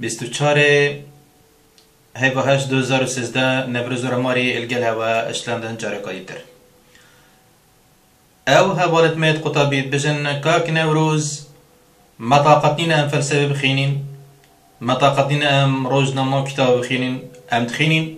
24 هیوا هشت 2013 نوروز رماری الگل هوا اشلند هنجار قایتر أو هوالت ميت قطابيت بجن كاك نوروز مطاقتين ام فلسفه بخينين مطاقتين ام روجنا ما كتاب بخينين ام تخينين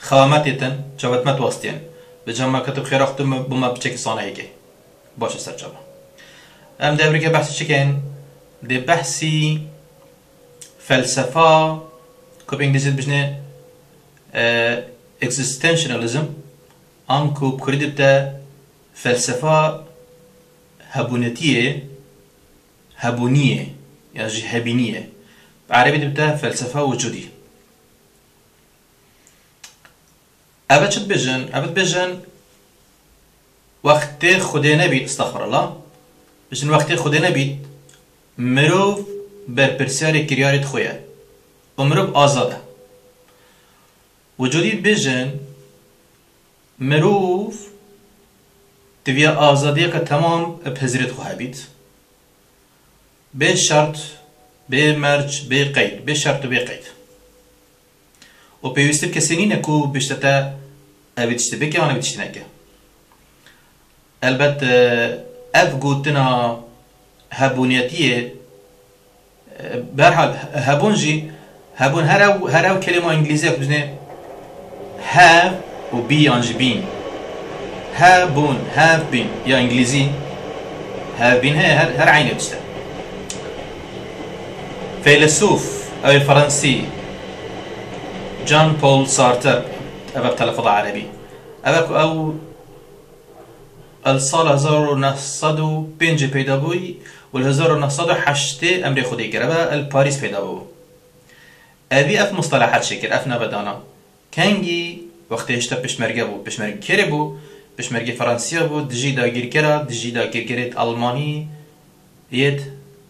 خوامتتن جابت وستين بجن ما كتب خير اختم بما بچك صانع هيك باش سر جابا ام دبرك بحث شكين دي بحثي فلسفة كوبينج ديزيد بجنه existentialism أنكو بكردبتا فلسفة هبونتيه هبونيه يعني هبينيه بعربي دبتا فلسفة وجودية. أبد شد بجن أبد بجن وقت خدي نبي استغفر الله بجن وقت خدي نبي مروف بر برسياري كرياري خويا ومروف آزاده وجودي بجن مروف تبیا آزادی که تمام پذیرت خواهد بید به شرط به مرج به قید به شرط و به قید و پیوسته کسی نینه کو بشتتا اویدشته بکه آن اویدشته نکه البته اف گوتنا هبونیتیه برحال هبون جی هبون هر أو هر أو کلمه انگلیزی بزنه have و be have been. have been يا انجليزي have been هي هر, هر عيني بتشتغل فيلسوف أو الفرنسي جان بول سارتر أبا بتلفظ عربي أبا أو السال 1905 پیدا بوی. و 1908 امری خودی کرد و الپاریس پیدا بو. أبي اف مصطلحات شكل اف نبدانا. كانجي وقت اشتا بشمرگه بو. بشمرگه كري بو؟ پشمرگی فرانسیا بود دجی داگیر کرا دجی داگیر کرد آلمانی ید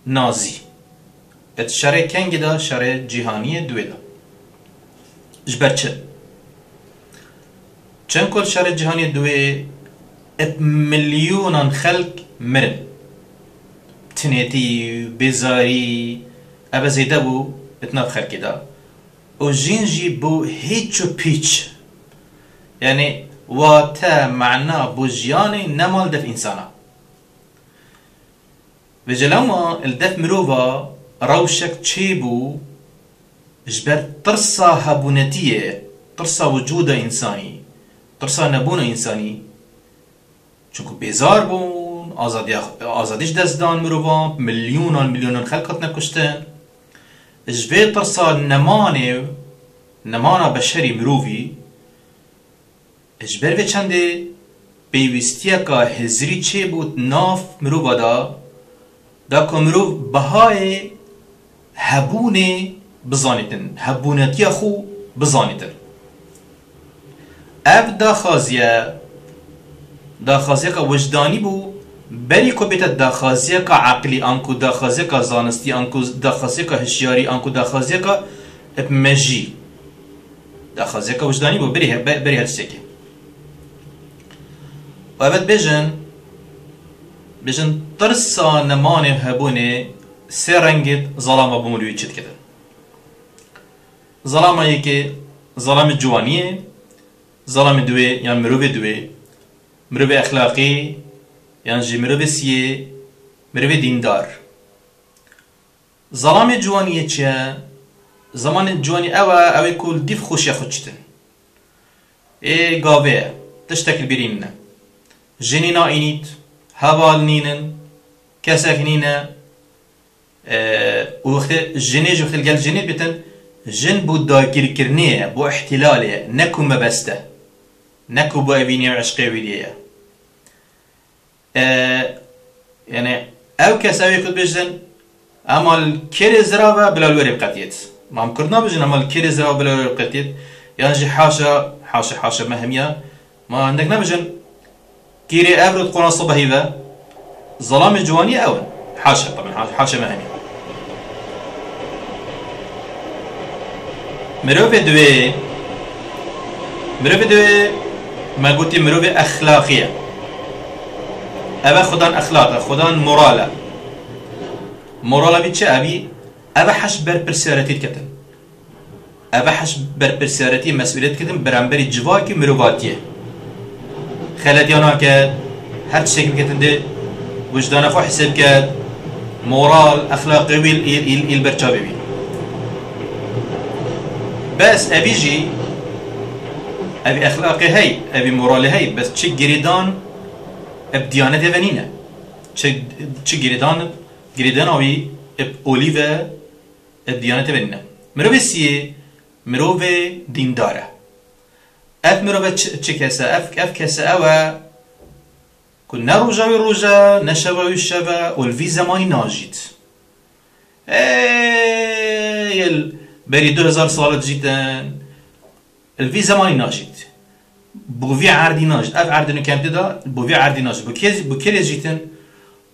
نازی. ات شر کنگ دا شر جهانی دوی دا. جبر چه؟ چند شر جهانی دوی؟ ات ملیونان خلق مرن. تنیتی بزاری ابا زیده بو اتناف خلقی دا و جینجی بو هیچ و پیچ. یعنی و تا معنا بوجياني نمال دف إنسانا وجلوما الدف مروفا روشك تشيبو جبر ترسا هبونتية ترسا وجود إنساني ترسا نبون إنساني چونكو بيزار بون آزادي آزاديش دزدان مروفا مليونان مليونان خلقت نكشتن جبر ترسا نماني نمانا بشري مروفي اجبر و چنده؟ پیوستیه که هزری چه بود؟ ناف مرو بادا. دا که مرو بهای هبونه بزانیتن. هبونتی خو بزانیتن. اف دا خازیه دا خازیه که وجدانی بو بری کو بیت دا خازیه که عقلی انکو دا خازیه که زانستی انکو دا خازیه که هشیاری انکو دا خازیه که مجی دا خازیه که وجدانی بو بری بری هر چیزی وابد بيجن بيجن ترسا نماني هبوني سي رنگت ظلام بمولوی چید کدن ظلام یکی ظلام جوانیه ظلام دوی یعنی مروب دوی مروب اخلاقی یعنی جی مروب سیه مروب دیندار. ظلام جوانیه چه زمان جوانی اوه اوه کل دیف خوشی خودشتن ای گاوه تشتکل برین نه. جنينا إنيت هبال نينن كسك نينا أه وقت جنيج وقت الجل جنيت بتن جن بو داكر كرنية بو احتلالية نكو مبسته. نكو بو أبيني عشقي وديه أه يعني أو كس أو يكون بجن اما الكير زراوة بلا الوري بقتيت ما مكرنا بجن اما الكير زراوة بلا الوري بقتيت يعني حاشا حاشا حاشا مهمية ما عندك نبجن كيري افرد قونا صبح إذا ظلام الجوانية أول حاشا طبعا حاشا مهمي مروف دوي مروف دوي ما قلتي مروف أخلاقية أبا خدان أخلاق خدان مورالا مورالا بيتش أبي؟ أبا حش بر برسيارتي كتن. اوه حش بر پرسیارتی مسئولیت کردن برانبری جواکی مرواتیه خلدیانا که هر چی شکل کتن ده وجدان خو حساب کرد مورال اخلاقی ویل ایل ایل ایل برچاوی بی بس أبي جي أبي أخلاقي هي أبي مورالي هي بس چه گریدان اب دیانت ونینه چه گریدان گریدان اوی اب اولیو اب دیانت ونینه مرو بسیه مرو دینداره اف مرو چه کسه اف اف کسه اوه كنا رجاوي رجا نشواوي الشبا والفي زماني ناجيت إيه بري دو هزار سالة جيتن الفي زماني ناجيت بو في عردي اف عردي كانت دا بو في عردي ناجيت بو كيز بو كيز جيتن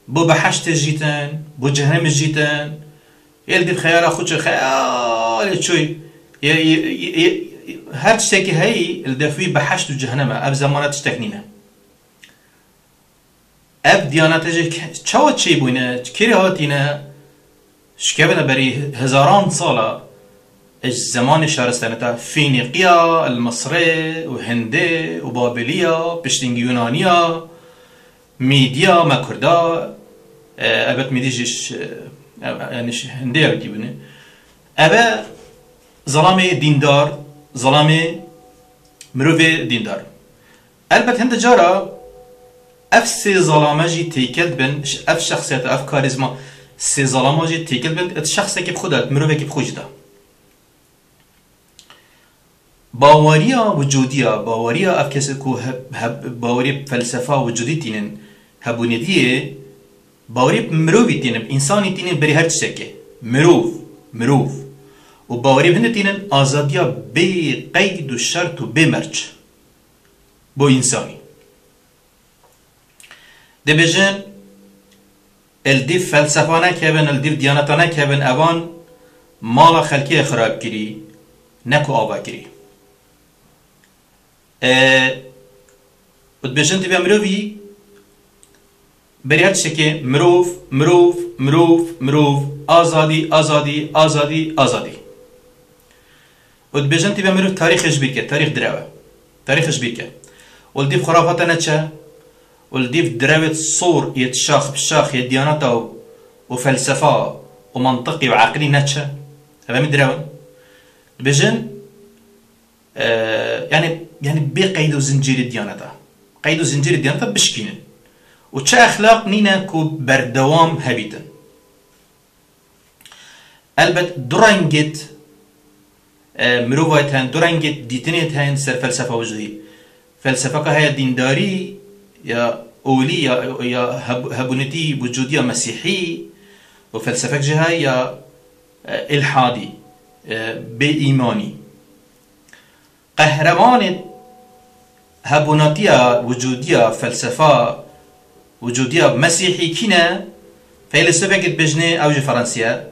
بو بحشت جيتن بو جهنم جيتن يل دي بخيال خوش خيال شوي هر تشتكي هي الدفوي بحشت جهنم اب زمانات تشتكنينه اف دیانتش چاو چی بوینه کری هاتینه شکبنا بری هزاران ساله اج زمان شهرستانتا فينيقيا المصري وهندي وبابليا بشتنج يونانيا ميديا ما كردا. أبت ميديجش يعني هندي أبتي بني أبا ظلامي ديندار ظلامي مروفي ديندار. ألبت هند جارا اف سي ظلامة جي تيكل بن أف شخصيات أف كاريزما. سي ظلامة جي تيكل بن الشخص كي بخودت مروه كي بخوجدا باوريا وجودية باوريا اف كسي كو هب باوري فلسفة وجودي تينن هبونيدية باوري مروفي تينن انساني تينن بري هر تشكي مروف. مروف. وباوري بهن تينن آزادية بي قيد الشرط بمرج بو انساني دبجن الديف فلسفه نکبن الديف دیانتا نکبن اوان مال خلقی خراب کری نکو آبا کری. ودبجن تبا مروفي بريات شكي مروف مروف مروف مروف آزادي آزادي آزادي آزادي ودبجن تبا مروف تاريخ جبيكة تاريخ دراوة تاريخ جبيكة والديف خرافات نتشا والديف دراوت صور يتشاخ بشاخ يديانته وفلسفة ومنطقي وعقلي نتشا هذا مدراون بجن آه يعني يعني بقيد زنجير ديانته. قيد زنجير ديانته بشكين وتشا أخلاق نينا كو بردوام هبيتن. ألبت درانجت آه مروفايت هان درانجت ديتنيت هان سر فلسفة وجدي فلسفة كهي دينداري يا أولي يا يا هبونتي وجودية مسيحي وفلسفة جهة يا إلحادي بإيماني. قهرمان هبوناتية وجودية فلسفة وجودية مسيحي كنا فيلسوفة قد بجنة أوجه فرنسية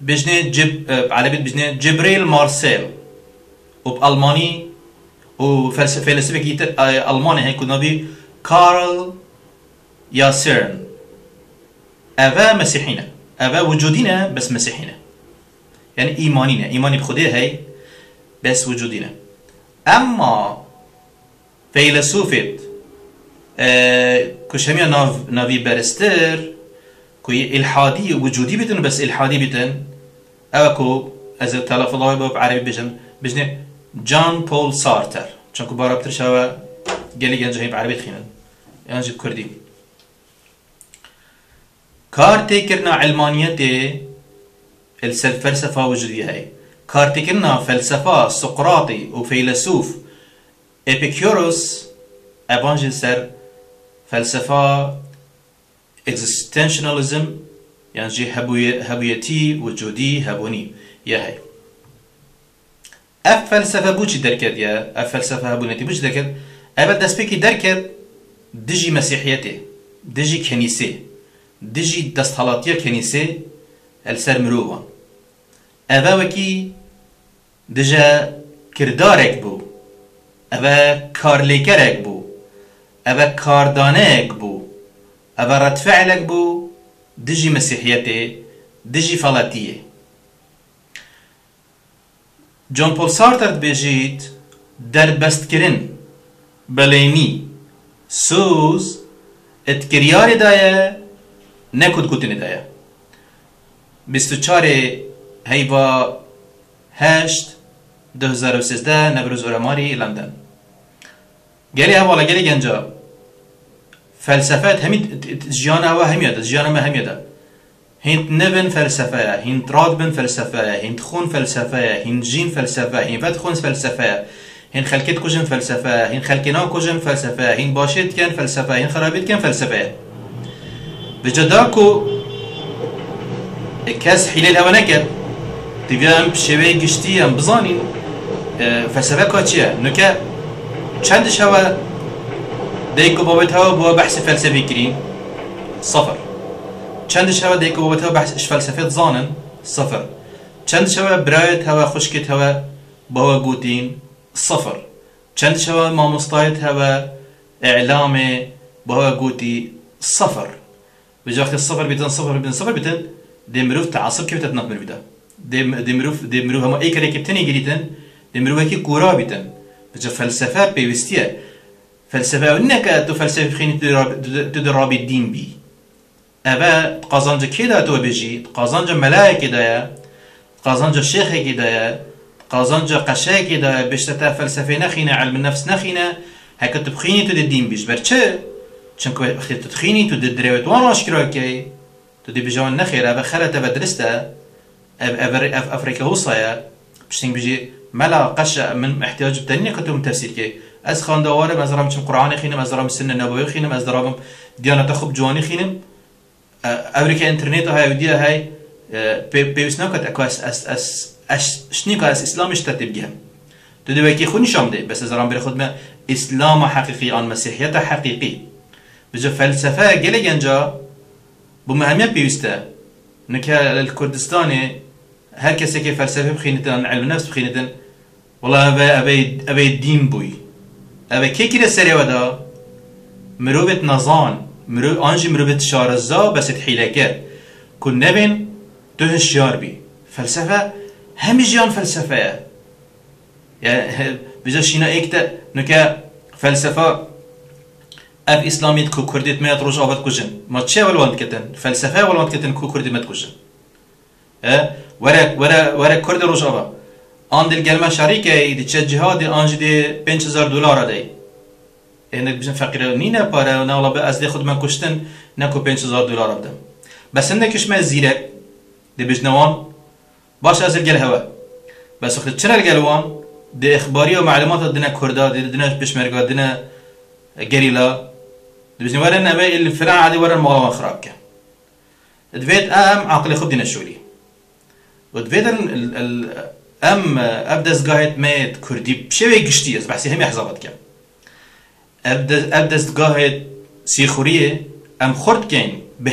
بجنة جب على بجنة جبريل مارسيل وبألماني وفلسفة فيلسوفة ألماني هيكون نبي كارل ياسيرن. أفا مسيحينا أفا وجودنا بس مسيحينا. يعني إيمانينا إيماني بخده هاي بس وجودنا أما فيلسوفة آه كشمية ناف نافي برستر كوي إلحادي وجودي بتن بس إلحادي بتن أكو از تلف الله باب عربي بجن بجن جان بول سارتر. چونكو بارا بترشاوه گلی گنجهی بعربی خینن یعنی کردی کار تکرنا علمانیت الفلسفة وجودية هاي كار تكرنا فلسفة سقراطي وفيلسوف إبيكيوروس أبانجي سر فلسفة existentialism يعني جي هبويتي وجودي هبوني يا هاي اف فلسفه بوچی درکد یا اف فلسفه هبونتی بوچی درکد اول دست بکی درکد دجی مسیحیته دجی کنیسه دجی دستحالاتیا کنیسه السر مروفان اوه وکی دجا کردارک بو اوه کارلیکرک بو اوه کاردانک بو اوه ردفعلک بو دجی مسیحیته دجی فلاتیه جون بول سارتر بيجيت در بست كرن بليني سوز اتكريار دايا نكود كوتن دايا بستو چار هيوا هشت ده هزار و گلی هوالا گلی گنجا فلسفات همي جيانا هوا هميدا جيانا ما هميدا هين نبن فلسفة هين تراد بن فلسفة هين تخون فلسفة هين جين فلسفة هين فت خون فلسفة هين خلكت كوجن فلسفة هين خلكنا كوجن فلسفة هين باشيت كان فلسفة هين خرابيت كان فلسفة بجداكو كاس حيلة الهوا نكر تبيا ام بشوي قشتي ام بزانين فلسفة كاتشيا نكا چندش هوا ديكو بابت هوا بوا بحث فلسفي كريم صفر. چندش هوا ديكو بابت هوا بحث فلسفه زانن؟ صفر. چندش هوا برايت هوا خشكت هوا بوا قوتين صفر. چندش هوا ماموستايت هوا اعلامي بوا قوتي صفر. بجاخت الصفر بيتن صفر بيتن صفر بيتن دي مروف تعصب كيف تتنق مروف دي دي مروف دي مروف هما اي كره كبتني جريتن دي مروف هكي كورا بيتن بجا فلسفه بيوستيه فلسفه انك تو فلسفه خيني تدرب الدين بي أبا قازانجا كيدا تو بيجي قازانجا ملاك دايا قازانجا شيخ دايا قازانجا قشاك دايا بيشتتا فلسفه نخينا علم النفس نخينا هكا تبخيني تو الدين بيش برچه چونكو أختي تدخيني تو دريوت وأنا اشكرا كي تو دي بجوان نخير أبا خلت أبا درستا أبا أفريكا وصايا بشتين بيجي ملا قشة من احتياج بتانية كتب تفسير كي از خاندوارم از رام چم قرآن خينم از رام سن نبوي خينم از رام ديانة خب جواني خينم امریکا اینترنت های ودیا های پیوست نکات اکو اس اس اس شنیکا اس اسلامش ترتیب گهم تو دوی کی خونی شامده بس از رام بر خود ما اسلام حقیقی آن مسیحیت حقیقی. بجا فلسفه گله گنجا بو مهمیت پیوسته. نکه الکردستانی هر کسی که فلسفه بخینتن علم نفس بخینتن أبي أبي أبي الدين بوي. أبي كي كده سري ودا؟ مروبة نظان مرو آنجی مرو به شارزا بس حیلکه کن نبین تو هشیار بی فلسفة؟ همه جیان فلسفة. يعني بجا شينا ايكتا نكا فلسفة. أف إسلاميت كو كرديت ما روج ابد كوجن. ما تشي ولوان كتن. فلسفة ولوان كتن كو كردي ما تكوجن ورا ورا ورا كرد روج ابا آن دل گلمه شریکه دی چه جهاد آنج دی 5000 دلار دی انك بجن فقير نينا بارا ناولا به از خود من کشتن نکو 5000 دلار بدم بس انكش ما زيرك دي بجنوان باش از الجل هوا بس وقت چرا الجلوان دي اخباري ومعلومات دنا كردا دي دنا بشمركا دنا جريلا دي بجن ورا نبا اللي فلان عادي ورا المغلوان خرابك دفيت ام عقلي خب دينا ودفيت ال ال ام ابدس قاهت ميت كردي بشوي قشتي بحسي هم يحزبط كم اب دستگاه سیخوریه ام خورد کن به